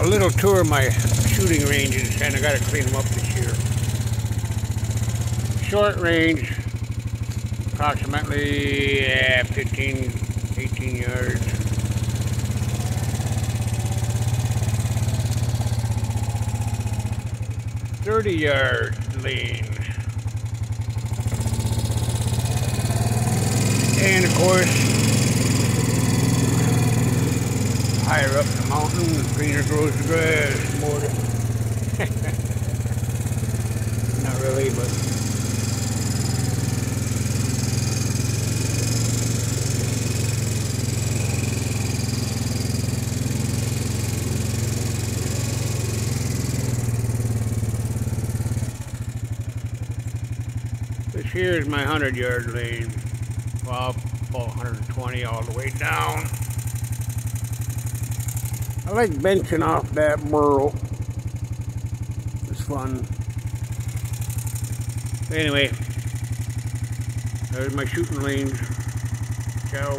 a little tour of my shooting ranges and I got to clean them up this year. Short range, approximately yeah, 15, 18 yards. Thirty yards lean. And of course, higher up the mountain, the greener grows the grass. More Not really, but This here is my 100 yard lane. Well, 120 all the way down. I like benching off that burrow. It's fun. Anyway, there's my shooting range. Ciao.